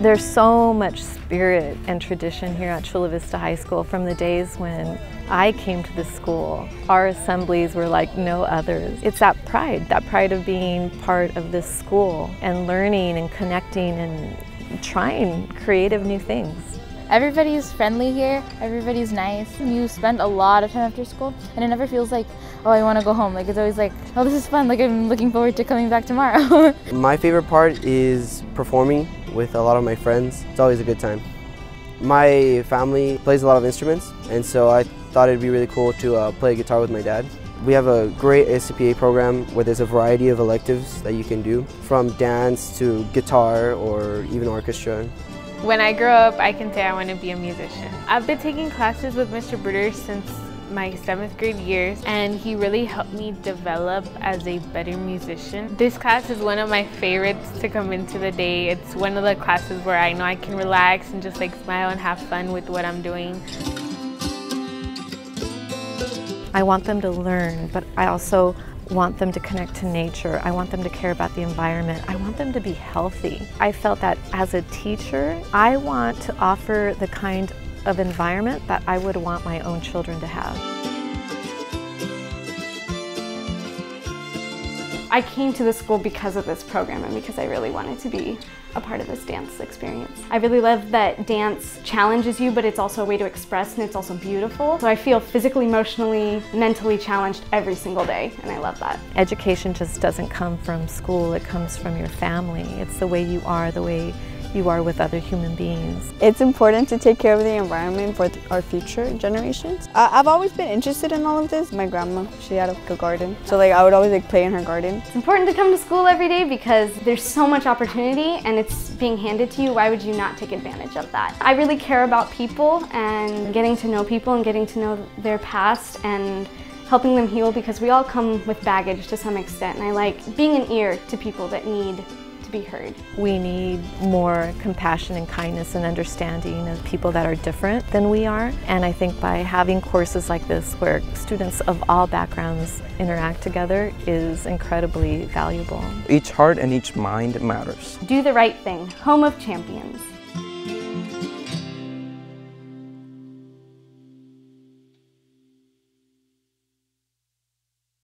There's so much spirit and tradition here at Chula Vista High School from the days when I came to the school. Our assemblies were like no others. It's that pride, that pride of being part of this school and learning and connecting and trying creative new things. Everybody's friendly here, everybody's nice. You spend a lot of time after school and it never feels like, oh, I want to go home. Like it's always like, oh, this is fun. Like I'm looking forward to coming back tomorrow. my favorite part is performing with a lot of my friends. It's always a good time. My family plays a lot of instruments and so I thought it'd be really cool to uh, play guitar with my dad. We have a great ASCPA program where there's a variety of electives that you can do, from dance to guitar or even orchestra. When I grow up, I can say I want to be a musician. I've been taking classes with Mr. Bruder since my seventh grade years and he really helped me develop as a better musician. This class is one of my favorites to come into the day. It's one of the classes where I know I can relax and just like smile and have fun with what I'm doing. I want them to learn, but I also want them to connect to nature. I want them to care about the environment. I want them to be healthy. I felt that as a teacher, I want to offer the kind of environment that I would want my own children to have. I came to the school because of this program and because I really wanted to be a part of this dance experience. I really love that dance challenges you, but it's also a way to express and it's also beautiful. So I feel physically, emotionally, mentally challenged every single day, and I love that. Education just doesn't come from school, it comes from your family. It's the way you are, the way you are with other human beings. It's important to take care of the environment for our future generations. I've always been interested in all of this. My grandma, she had a garden, so like I would always like play in her garden. It's important to come to school every day because there's so much opportunity and it's being handed to you. Why would you not take advantage of that? I really care about people and getting to know people and getting to know their past and helping them heal because we all come with baggage to some extent and I like being an ear to people that need to be heard. We need more compassion and kindness and understanding of people that are different than we are. And I think by having courses like this where students of all backgrounds interact together is incredibly valuable. Each heart and each mind matters. Do the right thing. Home of Champions.